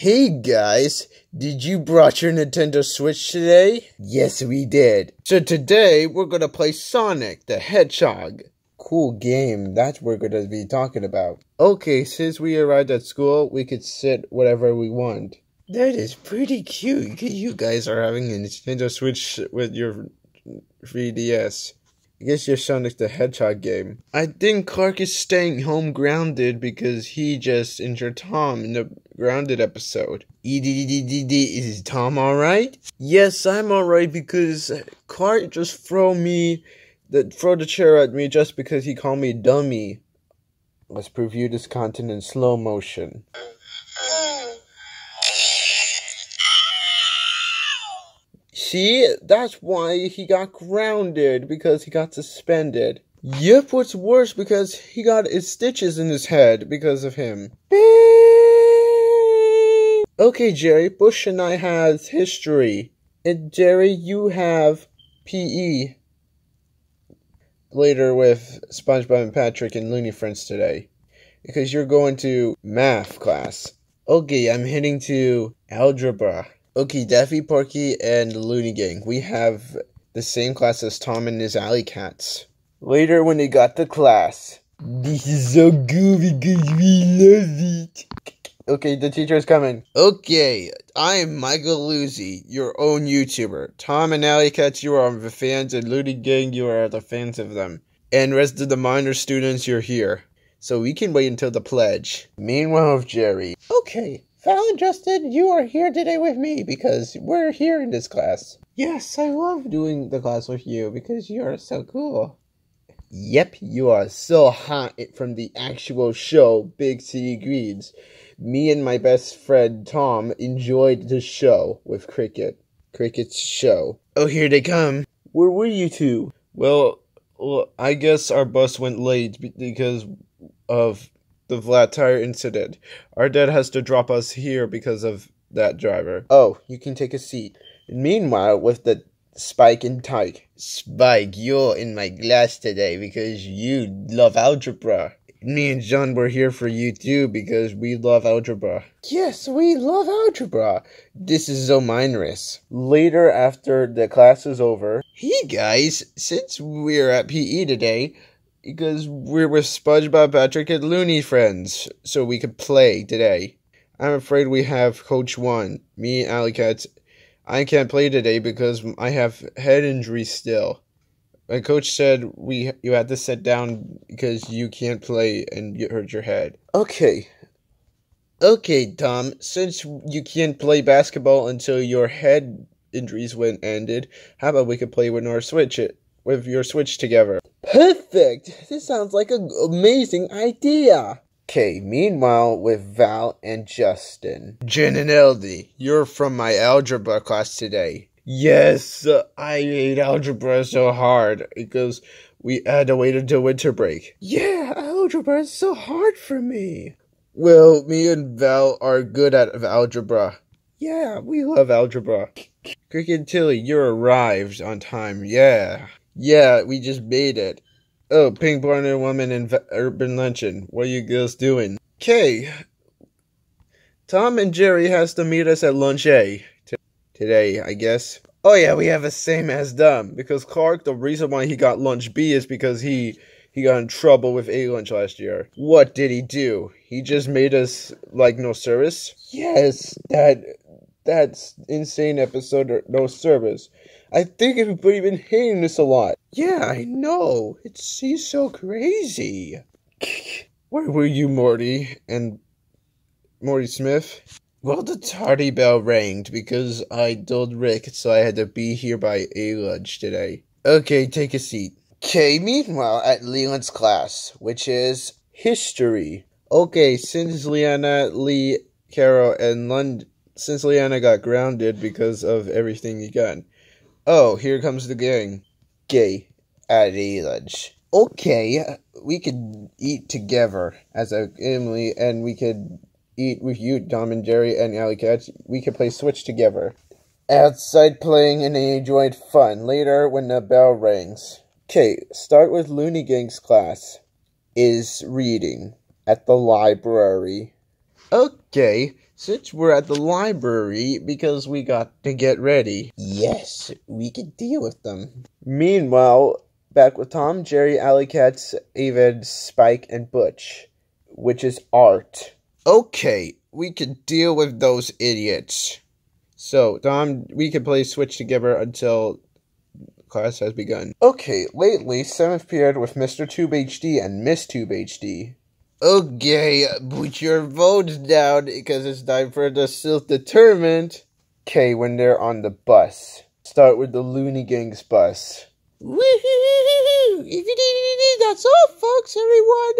Hey guys, did you brought your Nintendo Switch today? Yes, we did. So today we're gonna play Sonic the Hedgehog. Cool game, that's what we're gonna be talking about. Okay, since we arrived at school, we could sit whatever we want. That is pretty cute. You guys are having a Nintendo Switch with your 3DS. I guess your Sonic the Hedgehog game. I think Clark is staying home grounded because he just injured Tom in the grounded episode. EDDDD, is Tom alright? Yes, I'm alright because Clark just throw me, the, throw the chair at me just because he called me dummy. Let's preview this content in slow motion. See, that's why he got grounded, because he got suspended. Yep, what's worse, because he got his stitches in his head because of him. Okay, Jerry, Butch and I has history. And Jerry, you have PE. Later with SpongeBob and Patrick and Looney Friends today. Because you're going to math class. Okay, I'm heading to algebra. Okay, Daffy, Porky, and Looney Gang. We have the same class as Tom and his alley cats. Later, when they got the class, this is so good because we love it. Okay, the teacher is coming. Okay, I am Michael Luzzi, your own YouTuber. Tom and Alley Cats, you are the fans, and Looney Gang, you are the fans of them. And rest of the minor students, you're here. So we can wait until the pledge. Meanwhile, Jerry. Okay, Val and Justin, you are here today with me because we're here in this class. Yes, I love doing the class with you because you are so cool. Yep, you are so hot from the actual show, Big City Greens. Me and my best friend Tom enjoyed the show with Cricket. Cricket's show. Oh, here they come. Where were you two? Well, well I guess our bus went late because of the flat tire incident. Our dad has to drop us here because of that driver. Oh, you can take a seat. Meanwhile, with the Spike and Tyke. Spike, you're in my class today because you love algebra. Me and John were here for you too because we love algebra. Yes, we love algebra. This is so minorous. Later, after the class is over, hey guys, since we're at PE today, because we're with SpongeBob, Patrick, and Looney friends, so we could play today. I'm afraid we have Coach One, me, Alley Cats. I can't play today because I have head injury still. My coach said we you had to sit down because you can't play and you hurt your head. Okay. Okay, Tom, since you can't play basketball until your head injuries went ended, how about we could play with our switch it with your switch together? Perfect! This sounds like an amazing idea! Okay, meanwhile, with Val and Justin. Jen and Eldy, you're from my algebra class today. Yes, I hate algebra so hard because we had to wait until winter break. Yeah, algebra is so hard for me. Well, me and Val are good at algebra. Yeah, we love algebra. Cricket and Tilly, you arrived on time. Yeah. Yeah, we just made it. Oh, Pink Barner Woman and Urban Luncheon. What are you girls doing? Okay. Tom and Jerry has to meet us at lunch A t- today, I guess. Oh yeah, we have the same as them because Clark. The reason why he got lunch B is because he he got in trouble with A lunch last year. What did he do? He just made us like no service. Yes, that that's insane episode. No service. I think everybody's been hating this a lot. Yeah, I know. It's he's so crazy. Where were you, Morty and Morty Smith? Well, the tardy bell rang because I told Rick, so I had to be here by a lunch today. Okay, take a seat. Okay, meanwhile, at Leland's class, which is history. Okay, since Leanna, Lee, Carol, and Lund, since Leanna got grounded because of everything he got. Oh, here comes the gang. Gay at lunch. Okay, we could eat together as a family, and we could eat with you, Tom and Jerry, and Alley Cats. We could play Switch together. Outside playing, and they enjoyed fun. Later, when the bell rings. Okay, start with Looney Gang's class. Is reading at the library. Okay, Since we're at the library because we got to get ready. Yes, we could deal with them. Meanwhile, back with Tom, Jerry, Alley Cats, Avid, Spike, and Butch, which is art. Okay, we can deal with those idiots. So, Tom, we can play Switch together until class has begun. Okay, lately, 7th period with Mr. Tube HD and Miss Tube HD. Okay, put your votes down because it's time for the self-determined. Okay, when they're on the bus. Start with the Looney Gangs bus. That's all, folks, everyone.